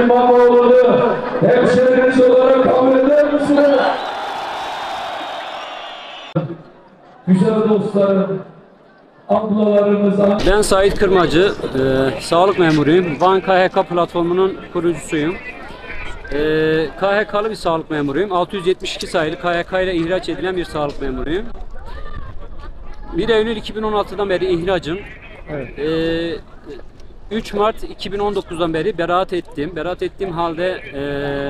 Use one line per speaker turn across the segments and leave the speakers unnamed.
İmamoğlu'nu hemşehriniz olarak kabul eder misiniz? Güzel dostlarım, ablalarımız,
Ben Sait Kırmacı, e, sağlık memuruyum. Van KHK platformunun kurucusuyum. E, KHK'lı bir sağlık memuruyum. 672 sayılı KHK ile ihraç edilen bir sağlık memuruyum. 1 Eylül 2016'dan beri ihracım. E, 3 Mart 2019'dan beri beraat ettim. Beraat ettiğim halde e,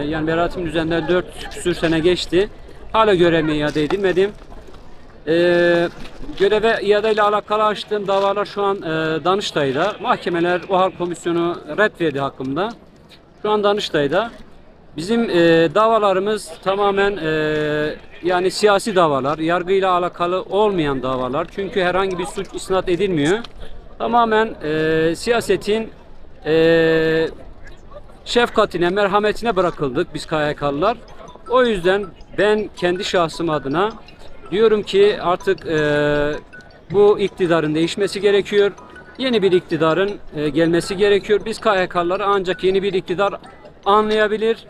yani beraatım üzerinden 4 küsür sene geçti. Hala görevime iade edilmedim. Ee, göreve iade ile alakalı açtığım davalar şu an e, Danıştay'da. Mahkemeler OHAL komisyonu red verdi hakkımda. Şu an Danıştay'da. Bizim e, davalarımız tamamen e, yani siyasi davalar, yargıyla alakalı olmayan davalar. Çünkü herhangi bir suç isnat edilmiyor. Tamamen e, siyasetin e, şefkatine, merhametine bırakıldık biz KYK'lılar. O yüzden ben kendi şahsım adına diyorum ki artık e, bu iktidarın değişmesi gerekiyor. Yeni bir iktidarın e, gelmesi gerekiyor. Biz KYK'lıları ancak yeni bir iktidar anlayabilir.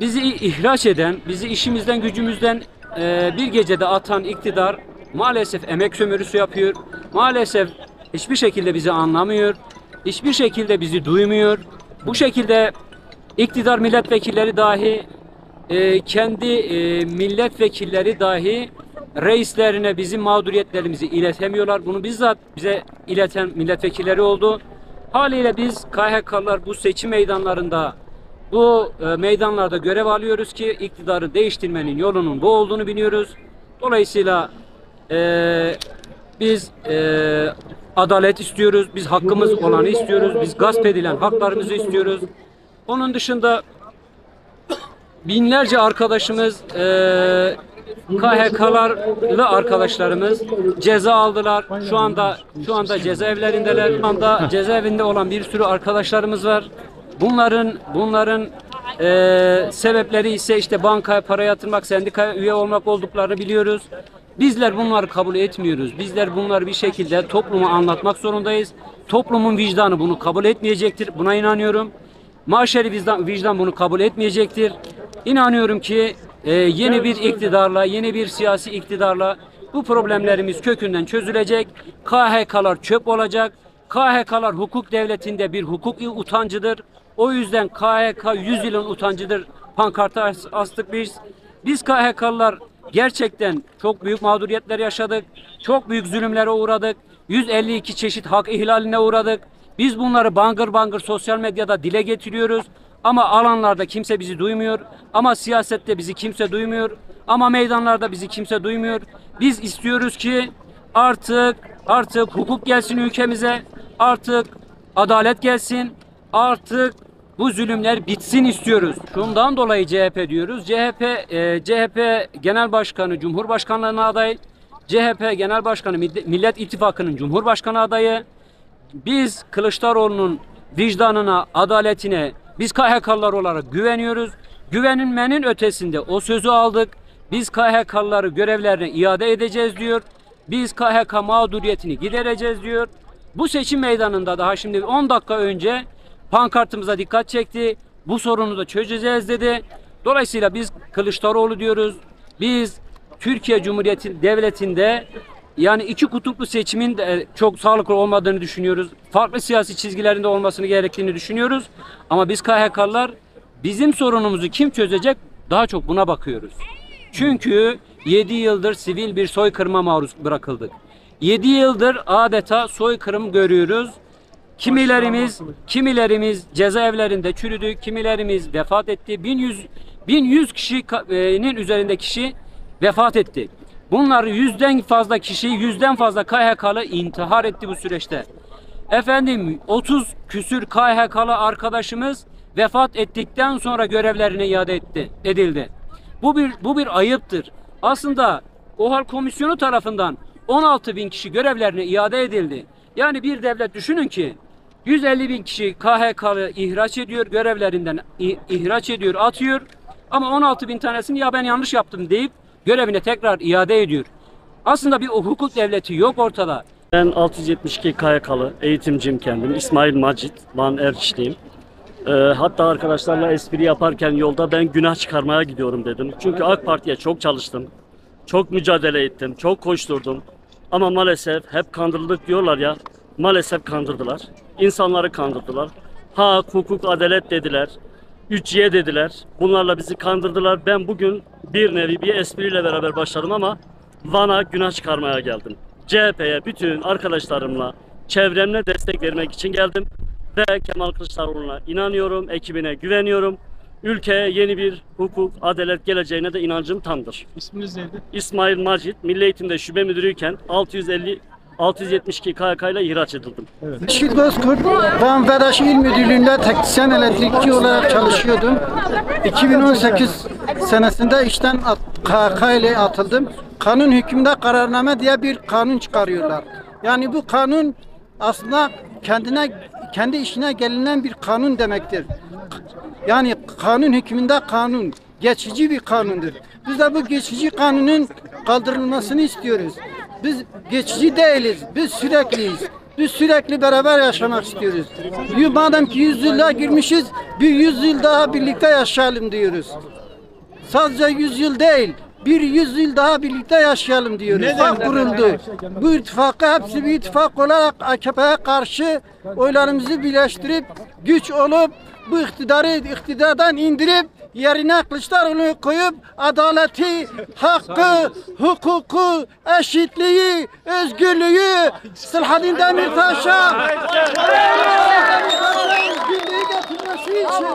Bizi ihraç eden, bizi işimizden gücümüzden e, bir gecede atan iktidar maalesef emek sömürüsü yapıyor. Maalesef hiçbir şekilde bizi anlamıyor. Hiçbir şekilde bizi duymuyor. Bu şekilde iktidar milletvekilleri dahi e, kendi e, milletvekilleri dahi reislerine bizim mağduriyetlerimizi iletemiyorlar. Bunu bizzat bize ileten milletvekilleri oldu. Haliyle biz KHK'lar bu seçim meydanlarında bu e, meydanlarda görev alıyoruz ki iktidarı değiştirmenin yolunun bu olduğunu biliyoruz. Dolayısıyla e, biz e, adalet istiyoruz, biz hakkımız olanı istiyoruz, biz gasp edilen haklarımızı istiyoruz. Onun dışında binlerce arkadaşımız e, KHK'larlı arkadaşlarımız ceza aldılar. Şu anda şu anda cezaevlerindeler. Şu anda cezaevinde olan bir sürü arkadaşlarımız var. Bunların bunların e, sebepleri ise işte bankaya para yatırmak, sendikaya üye olmak olduklarını biliyoruz. Bizler bunları kabul etmiyoruz. Bizler bunları bir şekilde topluma anlatmak zorundayız. Toplumun vicdanı bunu kabul etmeyecektir. Buna inanıyorum. Maşeri vicdan, vicdan bunu kabul etmeyecektir. İnanıyorum ki e, yeni bir iktidarla, yeni bir siyasi iktidarla bu problemlerimiz kökünden çözülecek. KHK'lar çöp olacak. KHK'lar hukuk devletinde bir hukuk utancıdır. O yüzden KHK 100 yılın utancıdır. Pankarta as- astık biz. Biz KHK'lılar gerçekten çok büyük mağduriyetler yaşadık. Çok büyük zulümlere uğradık. 152 çeşit hak ihlaline uğradık. Biz bunları bangır bangır sosyal medyada dile getiriyoruz. Ama alanlarda kimse bizi duymuyor. Ama siyasette bizi kimse duymuyor. Ama meydanlarda bizi kimse duymuyor. Biz istiyoruz ki artık artık hukuk gelsin ülkemize. Artık adalet gelsin. Artık bu zulümler bitsin istiyoruz. Şundan dolayı CHP diyoruz. CHP e, CHP Genel Başkanı Cumhurbaşkanlığına aday. CHP Genel Başkanı Millet İttifakı'nın Cumhurbaşkanı adayı. Biz Kılıçdaroğlu'nun vicdanına, adaletine biz KHK'lılar olarak güveniyoruz. Güvenilmenin ötesinde o sözü aldık. Biz KHK'lıları görevlerine iade edeceğiz diyor. Biz KHK mağduriyetini gidereceğiz diyor. Bu seçim meydanında daha şimdi 10 dakika önce pankartımıza dikkat çekti. Bu sorunu da çözeceğiz dedi. Dolayısıyla biz Kılıçdaroğlu diyoruz. Biz Türkiye Cumhuriyeti Devleti'nde yani iki kutuplu seçimin de çok sağlıklı olmadığını düşünüyoruz. Farklı siyasi çizgilerinde olmasını gerektiğini düşünüyoruz. Ama biz KHK'lılar bizim sorunumuzu kim çözecek daha çok buna bakıyoruz. Çünkü 7 yıldır sivil bir soykırıma maruz bırakıldık. 7 yıldır adeta soykırım görüyoruz. Kimilerimiz kimilerimiz cezaevlerinde çürüdü, kimilerimiz vefat etti. 1100 1100 kişinin üzerinde kişi vefat etti. Bunlar yüzden fazla kişi, yüzden fazla KHK'lı intihar etti bu süreçte. Efendim 30 küsür KHK'lı arkadaşımız vefat ettikten sonra görevlerine iade etti, edildi. Bu bir bu bir ayıptır. Aslında OHAL komisyonu tarafından 16 bin kişi görevlerine iade edildi. Yani bir devlet düşünün ki 150 bin kişi KHK'lı ihraç ediyor, görevlerinden ihraç ediyor, atıyor. Ama 16 bin tanesini ya ben yanlış yaptım deyip görevine tekrar iade ediyor. Aslında bir hukuk devleti yok ortada.
Ben 672 KYK'lı eğitimciyim kendim. İsmail Macit, Van Erçitliyim. Ee, hatta arkadaşlarla espri yaparken yolda ben günah çıkarmaya gidiyorum dedim. Çünkü AK Parti'ye çok çalıştım. Çok mücadele ettim. Çok koşturdum. Ama maalesef hep kandırıldık diyorlar ya. Maalesef kandırdılar. İnsanları kandırdılar. Hak, hukuk, adalet dediler. 3Y dediler. Bunlarla bizi kandırdılar. Ben bugün bir nevi bir espriyle beraber başladım ama Van'a günah çıkarmaya geldim. CHP'ye bütün arkadaşlarımla, çevremle destek vermek için geldim. Ve Kemal Kılıçdaroğlu'na inanıyorum, ekibine güveniyorum. Ülkeye yeni bir hukuk, adalet geleceğine de inancım tamdır.
İsminiz neydi?
İsmail Macit, Milli Eğitim'de şube müdürüyken 650 672 KK ile ihraç edildim.
Şit Bozkurt, ben Vedaş İl Müdürlüğü'nde teknisyen elektrikçi olarak çalışıyordum. 2018 senesinde işten KK ile atıldım. Kanun hükmünde kararname diye bir kanun çıkarıyorlar. Yani bu kanun aslında kendine kendi işine gelinen bir kanun demektir. Yani kanun hükmünde kanun, geçici bir kanundur. Biz de bu geçici kanunun kaldırılmasını istiyoruz. Biz geçici değiliz, biz sürekliyiz. Biz sürekli beraber yaşamak istiyoruz. Madem ki yüzyıla girmişiz, bir yüzyıl daha birlikte yaşayalım diyoruz. Sadece yüzyıl değil, bir yüzyıl daha birlikte yaşayalım diyoruz. İttifak kuruldu. Bu ittifakı hepsi bir ittifak olarak AKP'ye karşı oylarımızı birleştirip güç olup bu iktidarı iktidardan indirip yerine Kılıçdaroğlu'nu koyup adaleti, hakkı, hukuku, eşitliği, özgürlüğü Selahattin Demirtaş'a özgürlüğü getirmesi için